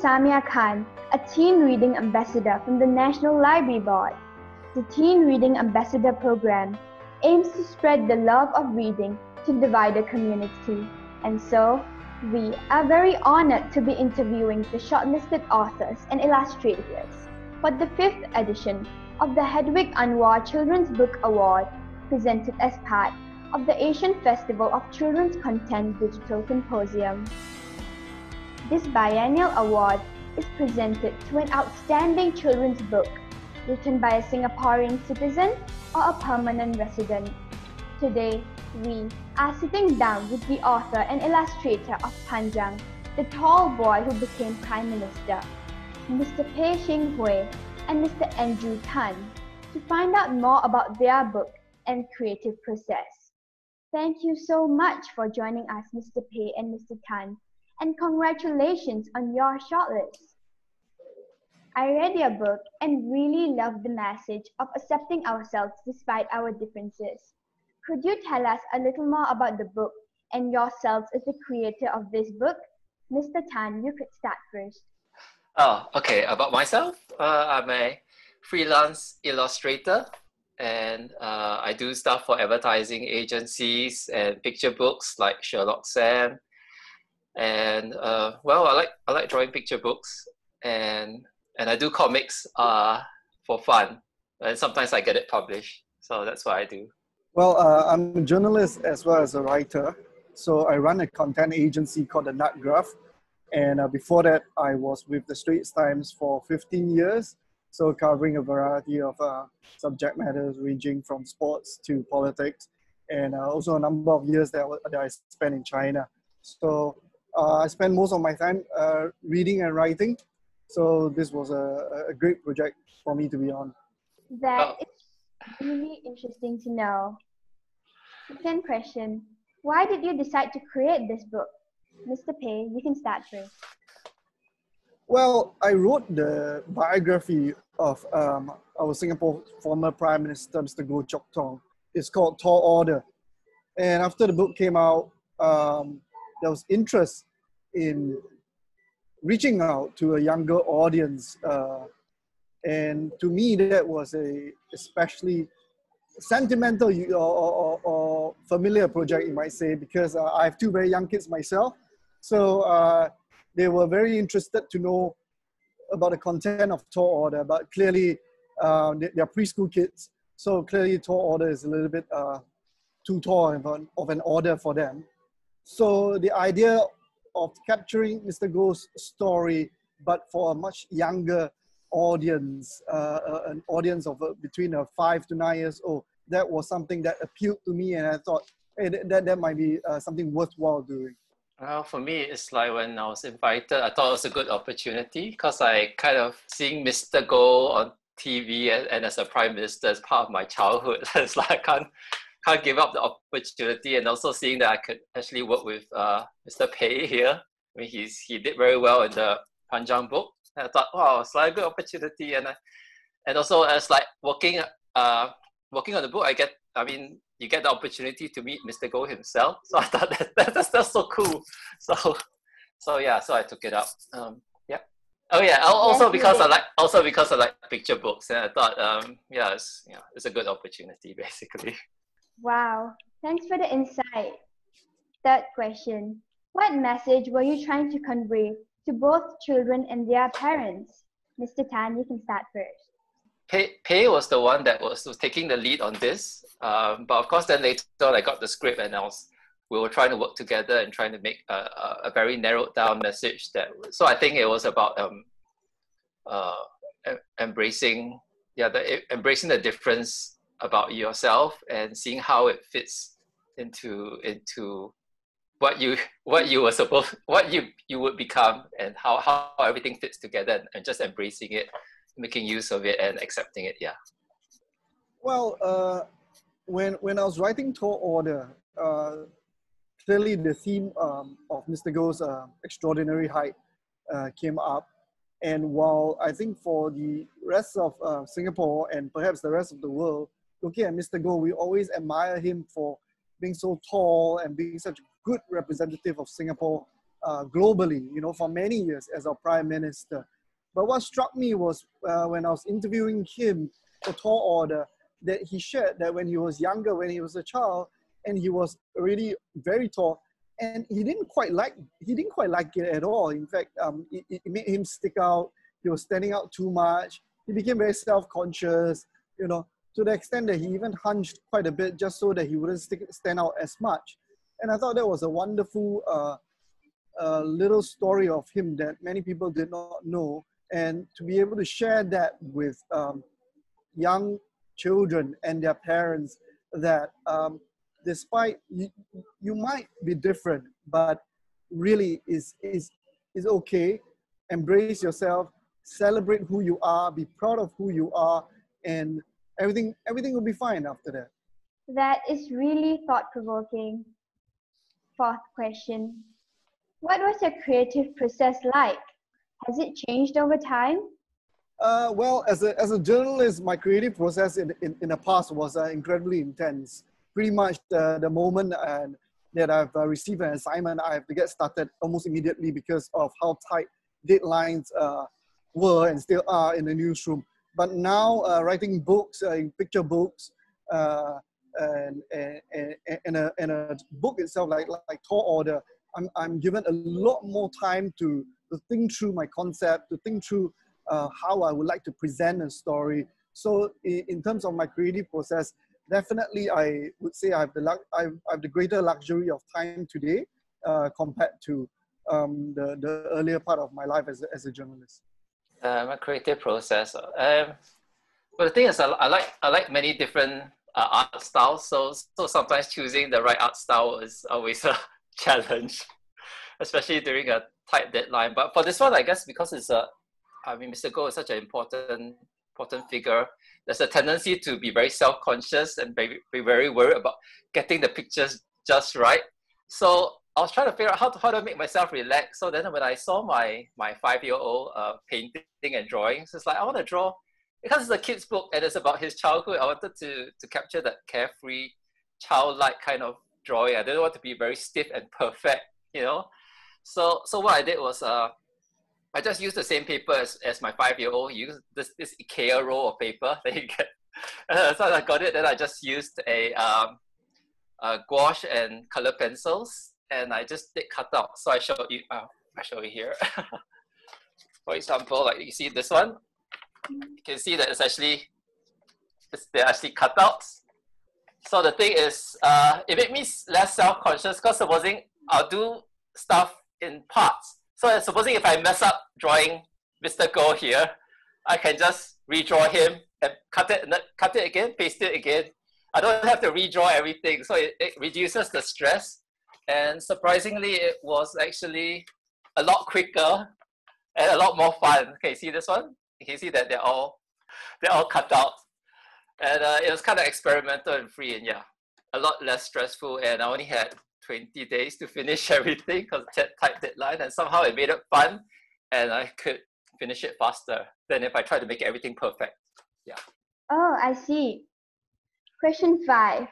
Samia Khan, a teen reading ambassador from the National Library Board. The Teen Reading Ambassador Program aims to spread the love of reading to the wider community. And so, we are very honored to be interviewing the shortlisted authors and illustrators for the fifth edition of the Hedwig Anuar Children's Book Award presented as part of the Asian Festival of Children's Content Digital Symposium. This biennial award is presented to an outstanding children's book written by a Singaporean citizen or a permanent resident. Today, we are sitting down with the author and illustrator of Panjang, the tall boy who became Prime Minister, Mr. Peh Shing Huei and Mr. Andrew Tan, to find out more about their book and creative process. Thank you so much for joining us, Mr. Peh and Mr. Tan, and congratulations on your shortlist. I read your book and really loved the message of accepting ourselves despite our differences. Could you tell us a little more about the book and yourselves as the creator of this book? Mr. Tan, you could start first. Oh, okay. About myself, uh, I'm a freelance illustrator and uh, I do stuff for advertising agencies and picture books like Sherlock Sam. And uh, well, I like I like drawing picture books, and and I do comics uh, for fun. And sometimes I get it published, so that's what I do. Well, uh, I'm a journalist as well as a writer. So I run a content agency called the Nutgraf. And uh, before that, I was with the Straits Times for 15 years so covering a variety of uh, subject matters ranging from sports to politics, and uh, also a number of years that, that I spent in China. So I spent most of my time uh, reading and writing. So this was a, a great project for me to be on. That is really interesting to know. Second question, why did you decide to create this book? Mr. Peh, you can start first. Well, I wrote the biography of um, our Singapore former Prime Minister, Mr. Goh Chok Tong. It's called Tall Order. And after the book came out, um, there was interest in reaching out to a younger audience. Uh, and to me, that was a especially sentimental or, or, or, familiar project, you might say, because uh, I have two very young kids myself. So uh, they were very interested to know about the content of Tall Order, but clearly uh, they're preschool kids, so clearly Tall Order is a little bit uh, too tall of an order for them. So the idea of capturing Mr. Goh's story, but for a much younger audience, uh, uh an audience of uh, between uh, five to nine years old, that was something that appealed to me, and I thought, hey, that, that might be something worthwhile doing. Well, for me, it's like when I was invited, I thought it was a good opportunity because I kind of seeing Mr. Goh on TV and, and, as a prime minister as part of my childhood. it's like I can't can't give up the opportunity, and also seeing that I could actually work with uh, Mr. Peh here. I mean, he's he did very well in the Panjang book. And I thought, wow, it's like a good opportunity, and I, and also as like working uh working on the book, I get I mean you get the opportunity to meet Mr. Goh himself. So I thought that, that that's, that's so cool. So so yeah, so I took it up. Um, yeah. Oh yeah. Also because I like also because I like picture books, and I thought um, yeah, it's yeah, it's a good opportunity basically. Wow. Thanks for the insight. Third question: What message were you trying to convey to both children and their parents? Mr. Tan, you can start first. Peh, Peh was the one that was, was taking the lead on this. Um, but of course, then later on, I got the script and I was, we were trying to work together and trying to make a, a, a very narrowed down message. That so I think it was about um, uh, embracing, yeah, the, embracing the difference about yourself and seeing how it fits into into what you what you were supposed what you you would become and how how everything fits together and, just embracing it making use of it and accepting it yeah. Well uh, when when i was writing tall order uh, clearly the theme um, of mr goh's uh, extraordinary height uh, came up. And while i think for the rest of uh, singapore and perhaps the rest of the world looking at mr goh we always admire him for being so tall and being such a good representative of singapore uh, globally, you know, for many years as our prime minister. But what struck me was uh, when I was interviewing him for Tall Order, that he shared that when he was younger, when he was a child, and he was really very tall, and he didn't quite like he didn't quite like it at all. In fact, um, it, it made him stick out. He was standing out too much. He became very self-conscious. You know, to the extent that he even hunched quite a bit just so that he wouldn't stick, stand out as much. And I thought that was a wonderful uh, uh, little story of him that many people did not know. And to be able to share that with um, young children and their parents, that um, despite you, you might be different, but really is, is, is okay. Embrace yourself, celebrate who you are, be proud of who you are, and everything everything will be fine after that. That is really thought provoking. Fourth question. What was your creative process like? Has it changed over time? Uh, well, as a, as a journalist, my creative process in, in, in the past was uh, incredibly intense. Pretty much the, the moment uh, that I've uh, received an assignment, I have to get started almost immediately because of how tight deadlines uh, were and still are in the newsroom. But now, uh, writing books, picture books, and, and, and, a, and a book itself, like, like Tall Order, I'm, I'm given a lot more time to, to think through my concept, to think through uh, how I would like to present a story. So in, in, terms of my creative process, definitely I would say I have the, I have the greater luxury of time today uh, compared to um, the, the earlier part of my life as as a journalist. My creative process. Um, well, the thing is, I, I like I like many different uh, art styles. So so sometimes choosing the right art style is always a challenge, especially during a tight deadline. But for this one, I guess because it's a, I mean, Mr. Goh is such an important important figure. There's a tendency to be very self-conscious and be, be very worried about getting the pictures just right. So I was trying to figure out how to, how to make myself relax. So then when I saw my my five-year-old uh, painting and drawing, it's like I want to draw because it's a kid's book and it's about his childhood. I wanted to to capture that carefree, childlike kind of drawing. I didn't want to be very stiff and perfect, you know. So so what I did was uh, I just used the same paper as, as my five-year-old. Used this this IKEA roll of paper that you get. Uh, so I got it. Then I just used a um, gouache and color pencils, and I just did cut out. So I show you. Uh, I show you here. For example, like you see this one, you can see that it's actually it's, they're actually cutouts so the thing is, uh, it made me less self-conscious because supposing I'll do stuff in parts. So supposing if I mess up drawing Mr. Goh here, I can just redraw him and cut it, cut it again, paste it again. I don't have to redraw everything. So it, it reduces the stress. And surprisingly, it was actually a lot quicker and a lot more fun. Okay, see this one? You can see that they're all, they're all cut out. And uh, it was kind of experimental and free and yeah a lot less stressful. And i only had 20 days to finish everything because tight deadline and somehow it made it fun and i could finish it faster than if i tried to make everything perfect. Yeah. Oh i see. Question five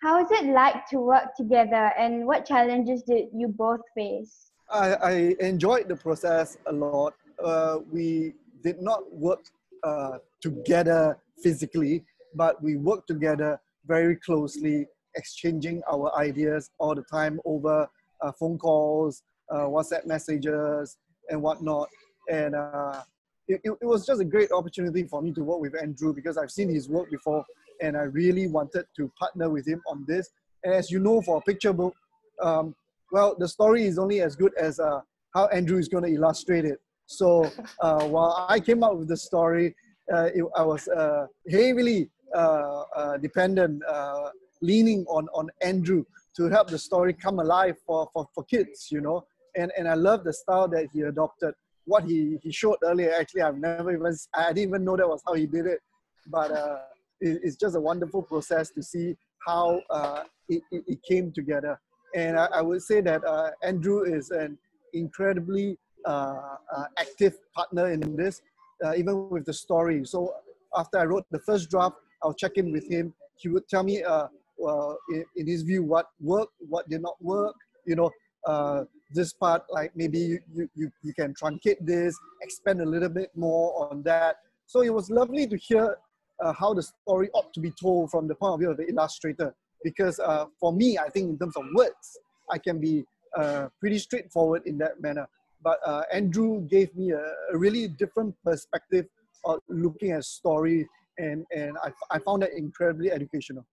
how is it like to work together and what challenges did you both face? I, I enjoyed the process a lot. Uh, we did not work uh, together physically but we worked together very closely, exchanging our ideas all the time over uh, phone calls, uh, WhatsApp messages, and whatnot. And uh, it, it, was just a great opportunity for me to work with Andrew because I've seen his work before and I really wanted to partner with him on this. And as you know, for a picture book, um, well, the story is only as good as uh, how Andrew is going to illustrate it. So uh, while I came up with the story, uh, it, I was uh, heavily uh, uh, dependent, uh, leaning on, on Andrew to help the story come alive for, for, for kids, you know. And, and I love the style that he adopted. What he, he showed earlier, actually, I've never even, I didn't even know that was how he did it. But uh, it's just a wonderful process to see how uh, it, it, came together. And I, I would say that uh, Andrew is an incredibly active partner in this, even with the story. So after I wrote the first draft, I'll check in with him. He would tell me, uh, uh, in, in, his view, what worked, what did not work. You know, uh, this part, like maybe you, you, you can truncate this, expand a little bit more on that. So it was lovely to hear uh, how the story ought to be told from the point of view of the illustrator. Because uh, for me, I think in terms of words, I can be uh, pretty straightforward in that manner. But uh, Andrew gave me a, a, really different perspective of looking at story, and, and I, I found that incredibly educational.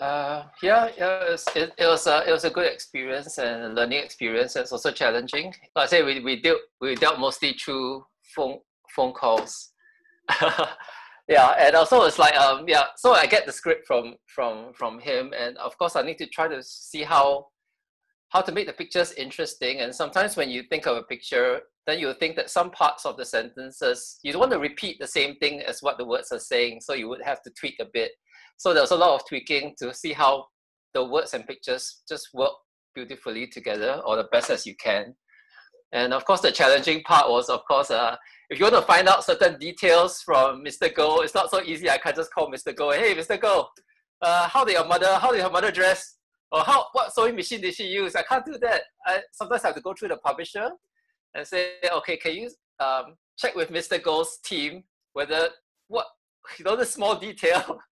Uh, yeah, yeah, it was, it, it, was a it was a good experience and a learning experience. It's also challenging. Like I say we we dealt we dealt mostly through phone phone calls. yeah, and also it's like um yeah. So I get the script from from from him, and of course I need to try to see how how to make the pictures interesting. And sometimes when you think of a picture, then you think that some parts of the sentences you don't want to repeat the same thing as what the words are saying, so you would have to tweak a bit so there's a lot of tweaking to see how the words and pictures just work beautifully together or the best as you can. And of course, the challenging part was, of course, uh, if you want to find out certain details from Mr. Goh, it's not so easy. I can't just call Mr. Goh, hey, Mr. Goh, uh, how did your mother, how did your mother dress? Or how, what sewing machine did she use? I can't do that. I sometimes I have to go through the publisher and say, okay, can you um, check with Mr. Goh's team whether what, you know, the small detail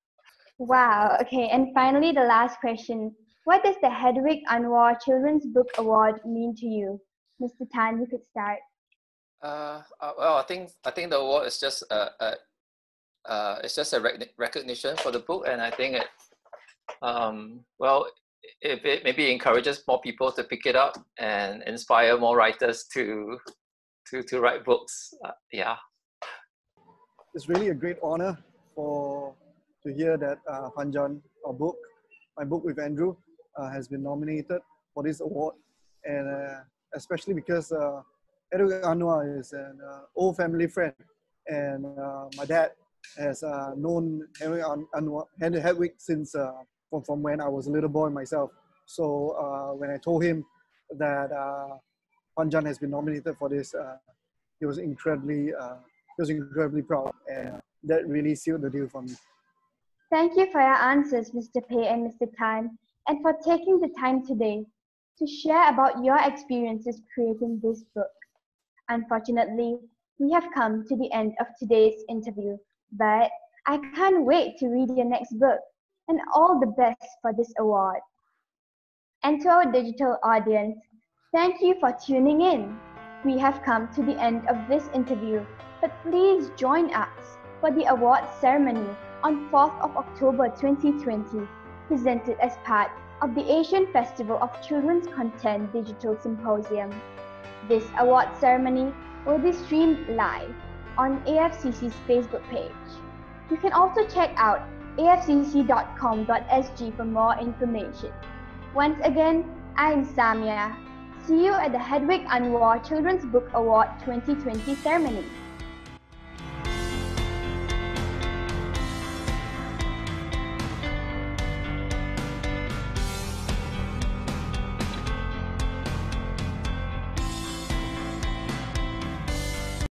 Wow. Okay. And finally, the last question. What does the Hedwig Anuar Children's Book Award mean to you? Mr. Tan, you could start. Uh, uh, well, I think I think the award is just a, a uh, it's just a rec- recognition for the book, and I think it, um, well, if it maybe encourages more people to pick it up and inspire more writers to to to write books. Uh, yeah, it's really a great honor for to hear that uh, Panjang, our book, my book with Andrew, uh, has been nominated for this award. And uh, especially because Hedwig Anuar is an uh, old family friend. And uh, my dad has uh, known Henry Anuar, Hedwig since from, from when I was a little boy myself. So when I told him that Panjang has been nominated for this, he was incredibly, he was incredibly proud. And that really sealed the deal for me. Thank you for your answers, Mr. Peh and Mr. Tan, and for taking the time today to share about your experiences creating this book. Unfortunately, we have come to the end of today's interview, but I can't wait to read your next book and all the best for this award. And to our digital audience, thank you for tuning in. We have come to the end of this interview, but please join us for the award ceremony on 4th of October 2020, presented as part of the Asian Festival of Children's Content Digital Symposium. This award ceremony will be streamed live on AFCC's Facebook page. You can also check out afcc.com.sg for more information. Once again, I am Samia. See you at the Hedwig Anuar Children's Book Award 2020 ceremony.